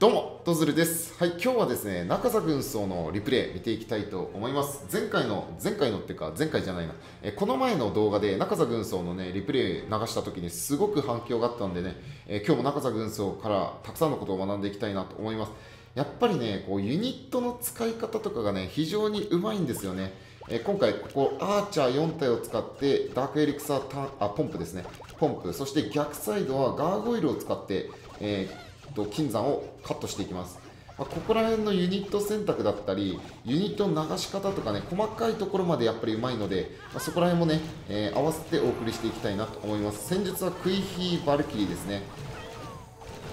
どうも、ドズルです。はい、今日はですね、中澤軍曹のリプレイ見ていきたいと思います。前回の、前回のっていうか、前回じゃないな、えこの前の動画で中澤軍曹のね、リプレイ流した時にすごく反響があったんでね、え今日も中澤軍曹からたくさんのことを学んでいきたいなと思います。やっぱりね、こうユニットの使い方とかがね、非常にうまいんですよね。え今回、ここ、アーチャー4体を使って、ダークエリクサータンあポンプですね、ポンプ、そして逆サイドはガーゴイルを使って、えと金山をカットしていきます。まあここら辺のユニット選択だったり、ユニットの流し方とかね、細かいところまでやっぱりうまいので、まあそこら辺もね、えー合わせてお送りしていきたいなと思います。先日はクイヒー・バルキリーですね。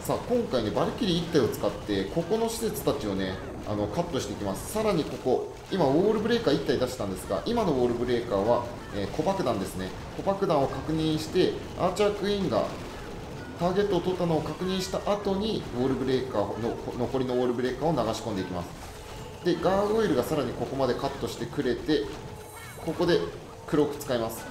さあ今回ねバルキリー1体を使ってここの施設たちをねあのカットしていきますさらにここ今ウォールブレーカー1体出したんですが今のウォールブレーカーは、えー小爆弾ですね小爆弾を確認してアーチャークイーンがターゲットを取ったのを確認した後にウォールブレーカーの残りのウォールブレーカーを流し込んでいきます。でガードオイルがさらにここまでカットしてくれてここでクローク使います。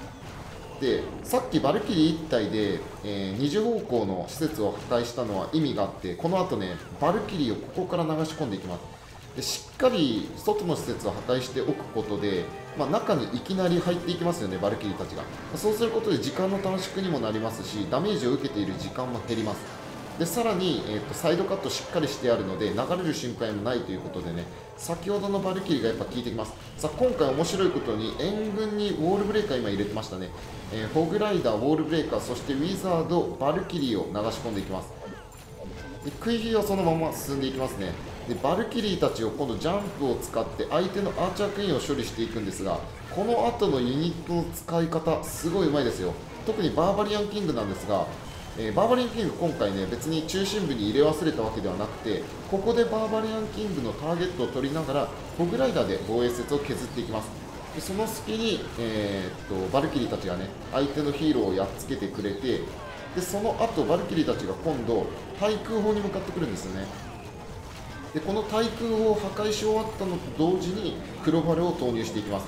でさっきバルキリー1体で、えー二次方向の施設を破壊したのは意味があってこの後ねバルキリーをここから流し込んでいきます。でしっかり外の施設を破壊しておくことで、まあ、中にいきなり入っていきますよねバルキリーたちが。そうすることで時間の短縮にもなりますしダメージを受けている時間も減ります。でさらに、えー、とサイドカットしっかりしてあるので流れる心配もないということでね先ほどのバルキリーがやっぱ効いてきます。さあ今回面白いことに援軍にウォールブレーカー今入れてましたね、えーホグライダーウォールブレーカーそしてウィザードバルキリーを流し込んでいきます。でクイヒーはそのまま進んでいきますね。でバルキリーたちを今度ジャンプを使って相手のアーチャークイーンを処理していくんですがこの後のユニットの使い方すごいうまいですよ。特にバーバリアンキングなんですがえーバーバリアンキング今回ね別に中心部に入れ忘れたわけではなくてここでバーバリアンキングのターゲットを取りながらホグライダーで防衛施設を削っていきます。でその隙に、えーっとバルキリーたちがね相手のヒーローをやっつけてくれてでその後バルキリーたちが今度対空砲に向かってくるんですよね。でこの対空を破壊し終わったのと同時に黒バルを投入していきます。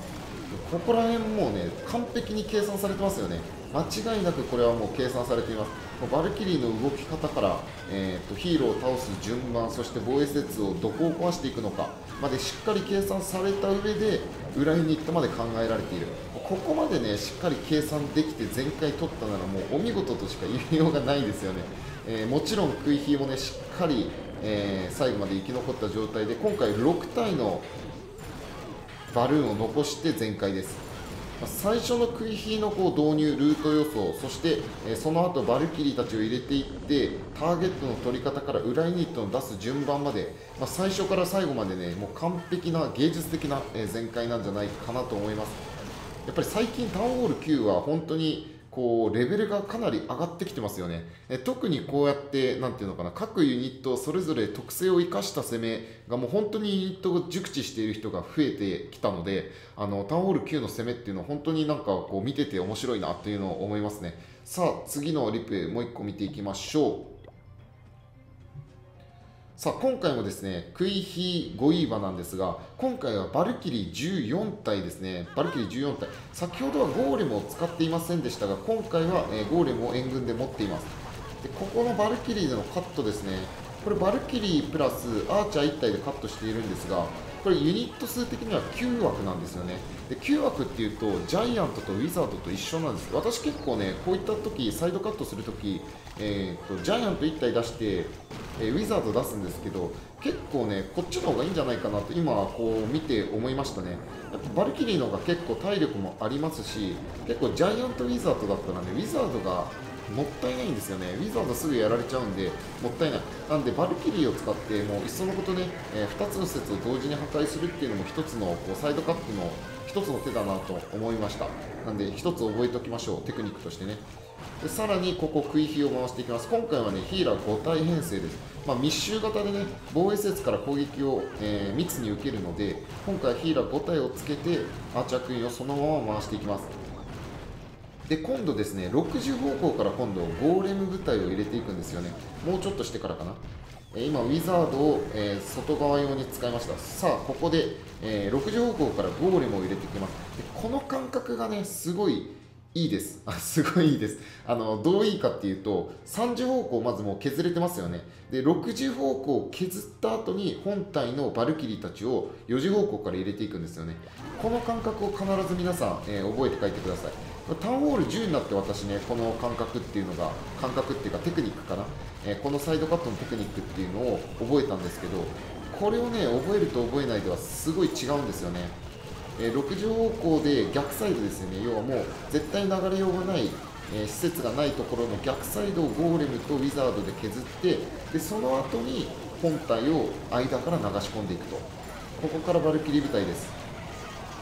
ここら辺もうね完璧に計算されてますよね。間違いなくこれはもう計算されています。バルキリーの動き方から、えーとヒーローを倒す順番そして防衛施設をどこを壊していくのかまでしっかり計算された上で裏ユニットまで考えられている。ここまでねしっかり計算できて全回取ったならもうお見事としか言いようがないですよね、えーもちろんクイヒーもねしっかり、えー最後まで生き残った状態で今回6体のバルーンを残して全開です。ま最初のクイヒーのこう導入ルート予想そして、えーその後バルキリーたちを入れていってターゲットの取り方から裏ユニットの出す順番まで、まあ最初から最後までねもう完璧な芸術的な、え全開なんじゃないかなと思います。やっぱり最近タウンホール9は本当にこうレベルがかなり上がってきてますよね。え特にこうやってなんていうのかな各ユニットそれぞれ特性を生かした攻めがもう本当にユニットを熟知している人が増えてきたのであのタウンホール9の攻めっていうのは本当になんかこう見てて面白いなっていうのを思いますね。さあ次のリプレイもう一個見ていきましょう。さあ今回もですねクイヒーゴイーバなんですが今回はバルキリー14体ですね。バルキリー14体。先ほどはゴーレムを使っていませんでしたが今回は、えゴーレムを援軍で持っています。でここのバルキリーでのカットですね。これバルキリープラスアーチャー1体でカットしているんですがこれユニット数的には9枠なんですよね。で9枠っていうとジャイアントとウィザードと一緒なんです。私結構ねこういった時サイドカットする時、えー、とジャイアント1体出してえウィザード出すんですけど結構ねこっちの方がいいんじゃないかなと今こう見て思いましたね。やっぱバルキリーの方が結構体力もありますし結構ジャイアントウィザードだったらねウィザードがもったいないんですよね。ウィザードすぐやられちゃうんでもったいない。なんでバルキリーを使ってもういっそのことね、え2つの施設を同時に破壊するっていうのも一つのこうサイドカットの一つの手だなと思いました。なんで一つ覚えておきましょうテクニックとしてね。でさらにここクイヒーを回していきます。今回はねヒーラー5体編成です、まあ、密集型でね防衛施設から攻撃を、えー密に受けるので今回ヒーラー5体をつけてアーチャークイーンをそのまま回していきます。で今度ですね60方向から今度ゴーレム部隊を入れていくんですよね。もうちょっとしてからかな。え今ウィザードを、えー外側用に使いました。さあここで、えー60方向からゴーレムを入れていきます。でこの感覚がねすごいいいです。あすごいいいです。あのどういいかっていうと、30方向まずもう削れてますよね。で、60方向を削った後に本体のバルキリーたちを4時方向から入れていくんですよね。この感覚を必ず皆さん、えー覚えて帰ってください。タウンホール10になって私ね、この感覚っていうのが、感覚っていうかテクニックかな、えーこのサイドカットのテクニックっていうのを覚えたんですけど、これをね、覚えると覚えないではすごい違うんですよね。えー60方向で逆サイドですよね、要はもう絶対流れようがない、えー施設がないところの逆サイドをゴーレムとウィザードで削って、でその後に本体を間から流し込んでいくと、ここからバルキリー部隊です。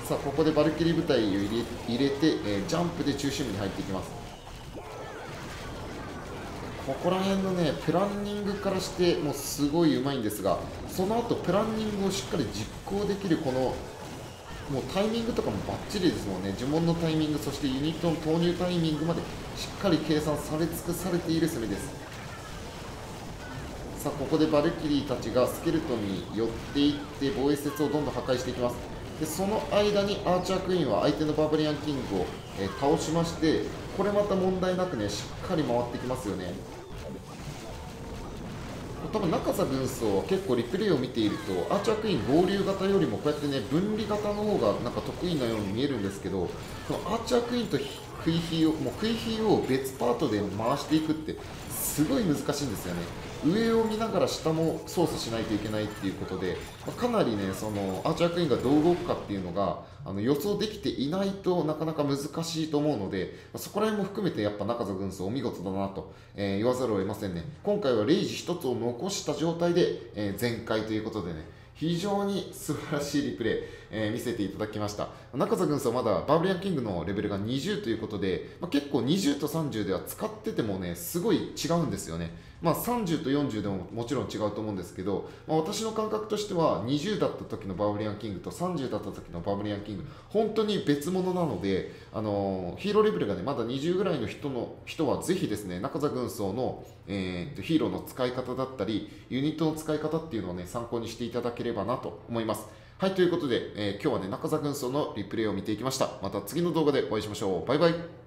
さあ、ここでバルキリー部隊を入れ入れて、えージャンプで中心部に入っていきます。ここら辺のね、プランニングからしてもうすごい上手いんですが、その後プランニングをしっかり実行できるこのもうタイミングとかもバッチリですもんね、呪文のタイミング、そしてユニットの投入タイミングまでしっかり計算され尽くされている攻めです。さあ、ここでバルキリーたちがスケルトンに寄っていって防衛施設をどんどん破壊していきます。でその間にアーチャークイーンは相手のバーバリアンキングを、え倒しまして、これまた問題なくね、しっかり回ってきますよね。多分中佐軍曹は結構リプレイを見ているとアーチャークイーン合流型よりもこうやってね分離型の方がなんか得意なように見えるんですけどこのアーチャークイーンとクイヒーをもうクイヒーを別パートで回していくってすごい難しいんですよね。上を見ながら下も操作しないといけないっていうことで、まあかなりねそのアーチャークイーンがどう動くかっていうのがあの予想できていないとなかなか難しいと思うので、まあそこら辺も含めてやっぱ中澤軍曹お見事だなと、えー言わざるを得ませんね。今回はレイジ1つを残した状態で、えー全開ということでね非常に素晴らしいリプレイ、えー見せていただきました。中澤軍曹はまだバブリアンキングのレベルが20ということで、まあ、結構20と30では使っててもねすごい違うんですよね。まあ、30と40でももちろん違うと思うんですけど、まあ、私の感覚としては20だった時のバブリアンキングと30だった時のバブリアンキング本当に別物なので、あのーヒーローレベルがねまだ20ぐらいの人の人はぜひですね中座軍曹の、えーとヒーローの使い方だったりユニットの使い方っていうのをね参考にしていただければなと思います。はいということで、えー今日はね中澤軍曹のリプレイを見ていきました。また次の動画でお会いしましょう。バイバイ。